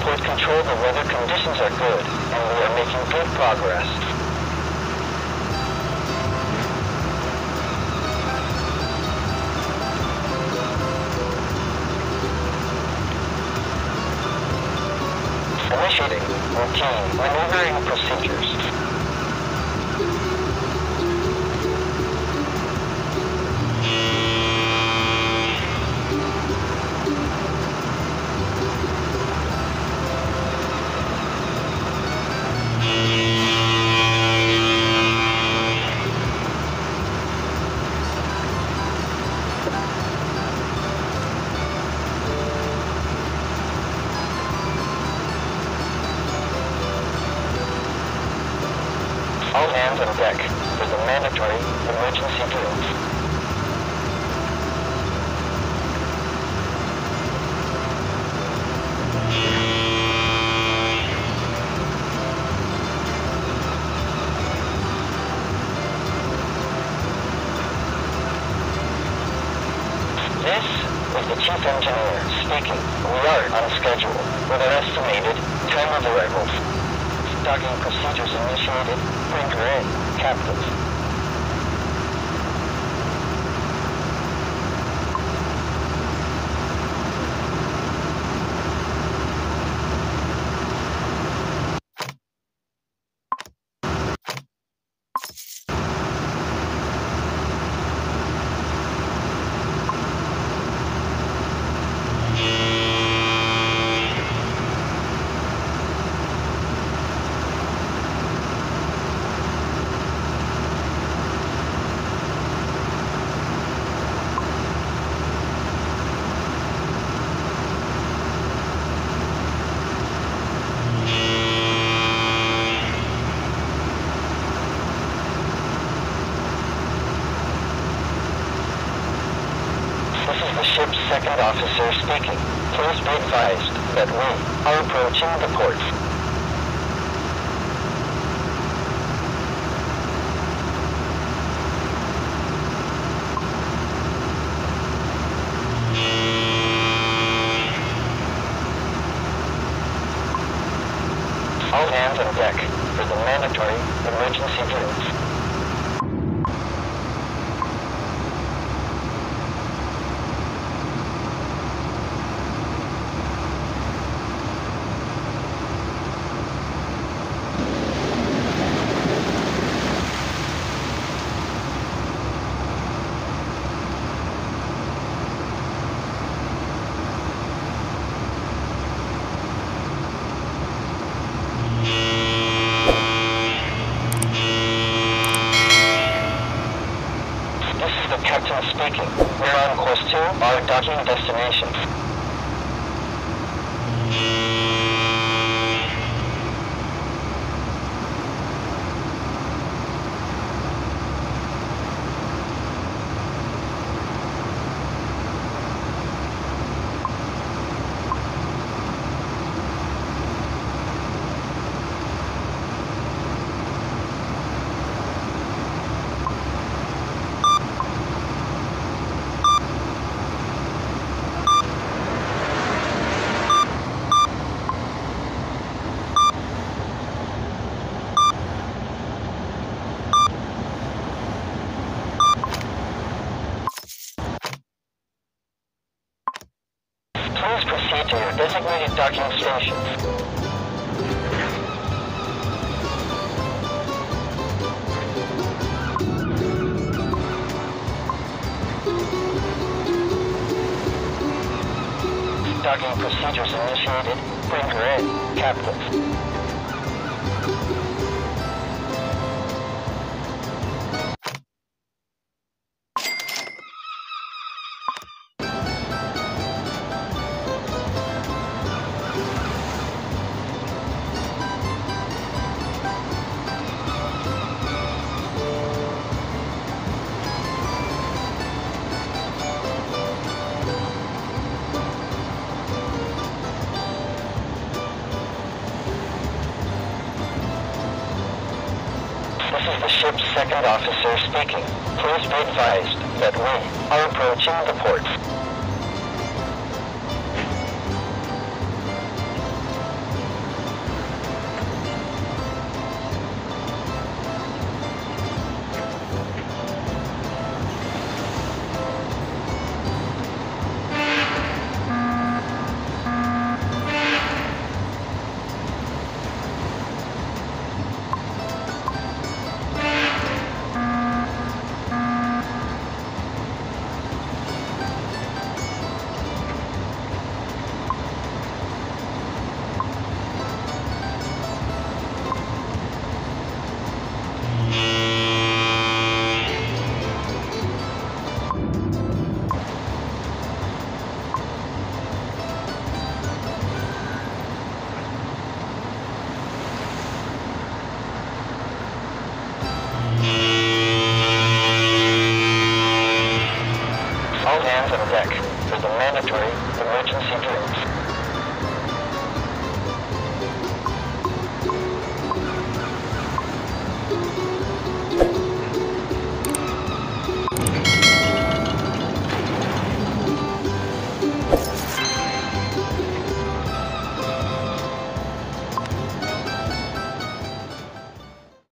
Port Control, the weather conditions are good, and we are making good progress. Initiating routine maneuvering procedures. All hands on deck for the mandatory emergency drills. This is the chief engineer speaking. We are on schedule with an estimated time of Docking procedures initiated. Brinker in, Captain. This is the ship's second officer speaking. Please be advised that we are approaching the port. All hands on deck for the mandatory emergency drills. This is speaking. We're on course to our docking destination. Please proceed to your designated docking stations. Docking procedures initiated. Brinker in, Captain. Is the ship's second officer speaking. Please be advised that we are approaching the port. All hands on deck. for the mandatory emergency drills.